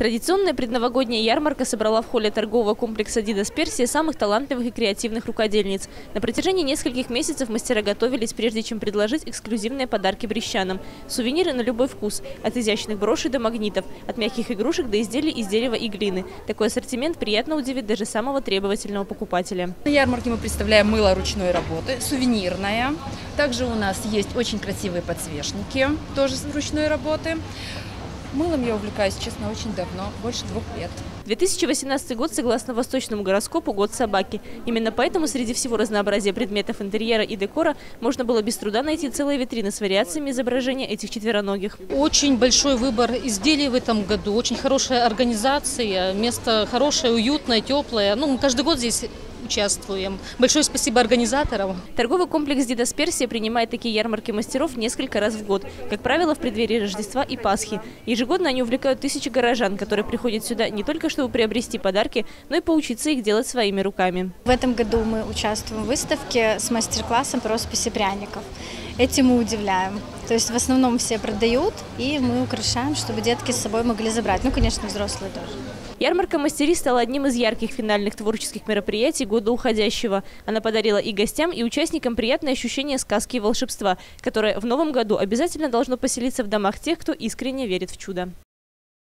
Традиционная предновогодняя ярмарка собрала в холле торгового комплекса «Дидас Персия» самых талантливых и креативных рукодельниц. На протяжении нескольких месяцев мастера готовились, прежде чем предложить эксклюзивные подарки брещанам. Сувениры на любой вкус. От изящных брошей до магнитов, от мягких игрушек до изделий из дерева и глины. Такой ассортимент приятно удивит даже самого требовательного покупателя. На ярмарке мы представляем мыло ручной работы, сувенирное. Также у нас есть очень красивые подсвечники, тоже ручной работы. Мылом я увлекаюсь, честно, очень давно, больше двух лет. 2018 год, согласно восточному гороскопу, год собаки. Именно поэтому среди всего разнообразия предметов интерьера и декора можно было без труда найти целые витрины с вариациями изображения этих четвероногих. Очень большой выбор изделий в этом году, очень хорошая организация, место хорошее, уютное, теплое. Ну, мы каждый год здесь участвуем. Большое спасибо организаторам. Торговый комплекс «Дидас Персия» принимает такие ярмарки мастеров несколько раз в год. Как правило, в преддверии Рождества и Пасхи. Ежегодно они увлекают тысячи горожан, которые приходят сюда не только чтобы приобрести подарки, но и поучиться их делать своими руками. В этом году мы участвуем в выставке с мастер-классом по росписи пряников. Этим мы удивляем. То есть в основном все продают, и мы украшаем, чтобы детки с собой могли забрать. Ну, конечно, взрослые тоже. Ярмарка мастерий стала одним из ярких финальных творческих мероприятий года уходящего. Она подарила и гостям, и участникам приятное ощущение сказки и волшебства, которое в новом году обязательно должно поселиться в домах тех, кто искренне верит в чудо.